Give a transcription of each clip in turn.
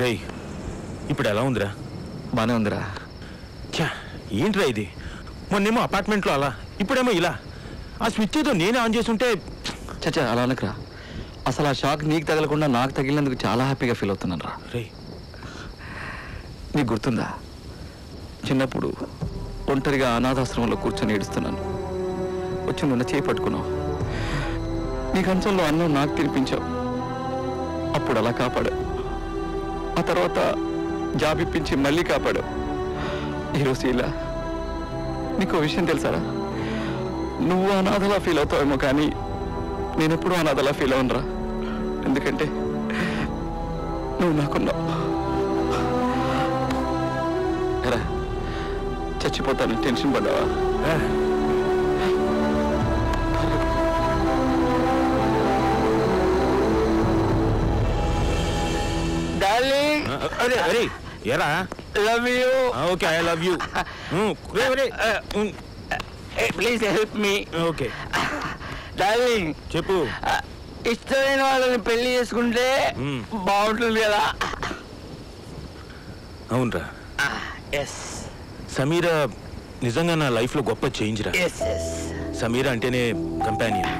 రేయ్ ఇప్పుడు ఎలా ఉందిరా? బానే ఉందిరా. ఛా ఏంట్రా ఇది? మొన్నేమో అపార్ట్మెంట్లో అలా ఇప్పుడేమో ఇలా. ఆ స్విచ్ ఏదో నేనే ఆన్ చేసుంటే చచ్చా అలా అనకురా. అసలు ఆ షాక్ నీకు తగలకుండా నాకు తగిలినందుకు చాలా హ్యాపీగా ఫీల్ అవుతున్నాను రా రే నీకు గుర్తుందా? చిన్నప్పుడు ఒంటరిగా అనాథాశ్రమంలో కూర్చొని ఏడుస్తున్నాను. వచ్చి నిన్న చేయి పట్టుకున్నావు. నీ కంచంలో అన్నం నాకు తినిపించావు. అప్పుడు అలా కాపాడు ఆ తర్వాత జాబ్ ఇప్పించి మళ్ళీ కాపాడు ఈరోజు ఇలా నీకు విషయం తెలుసారా? నువ్వు అనాథలా ఫీల్ అవుతావేమో కానీ నేనెప్పుడు అనాథలా ఫీల్ అవునరా ఎందుకంటే నువ్వు నాకున్నావు. ఎరా చచ్చిపోతాను. టెన్షన్ పడ్డావా? డార్లింగ్ అరే అరే ఎరా? Love you okay I love you please help me okay. Darling చెప్పు. ఇష్టమైన వాళ్ళని పెళ్ళి చేసుకుంటే. బాగుంటుంది కదా. అవునరా. ఎస్ సమీర నిజంగా నా లైఫ్లో గొప్ప చేంజ్ రా. సమీర అంటేనే కంపానియన్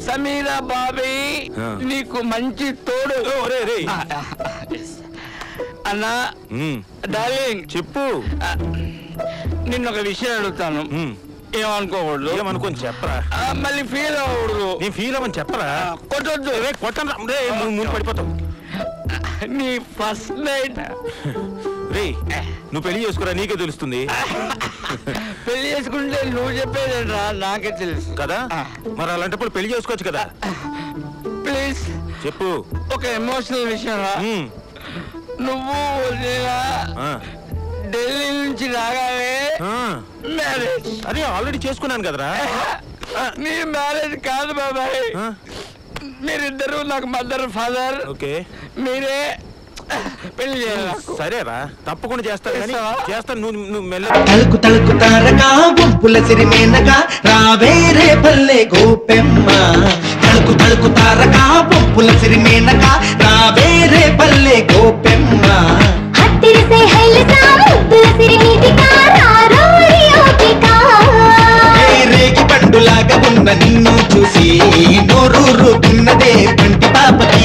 సమీరా బాబీ. నీకు మంచి తోడు. అన్నా డార్లింగ్. చెప్పు. నిన్న ఒక విషయం అడుగుతాను. ఏమనుకోకూడదు? ఏమనుకోని చెప్పరా? మళ్ళీ ఫీల్ అవ్వకూడదు. నేను ఫీల్ అవ్వని చెప్పరా? కొట్టొద్దు. రే. కొట్టను పడిపోతావు. నీ ఫస్ట్ నైట్. రే నువ్వు పెళ్ళి చేసుకురా నీకే తెలుస్తుంది. పెళ్ళి చేసుకుంటే నువ్వు చెప్పేదేంట్రా నాకే తెలుసు. కదా. మరి అలాంటప్పుడు పెళ్ళి చేసుకోవచ్చు కదా? ప్లీజ్. చెప్పు. ఒక ఎమోషనల్ విషయం రా. నువ్వు. ఢిల్లీ నుంచి రాగానే. మ్యారేజ్. అరే ఆల్రెడీ చేసుకున్నాను కదరా. నీ మ్యారేజ్ కాదు బాబాయ్. మీరిద్దరు నాకు మదర్ ఫాదర్. ఓకే. మీరే పెళ్ళి సరేరా తప్పకుండా చేస్తాను కానీ చేస్తాను నువ్వు నువ్వు మెల్ల తలుకు తలుకు తారగా గుబ్బుల సిరిమేనగా రావేరే పల్లె గోపెమ్మ. తలుకు తలుకు తారగా సిరి మేనక రావేరే పల్లె గోపెమ్మ. హత్తిరిసే హైలసా ముద్దుల పండులాగా ఉన్న నిన్ను చూసి నోరూరుతున్నదే పంటి పాపకి.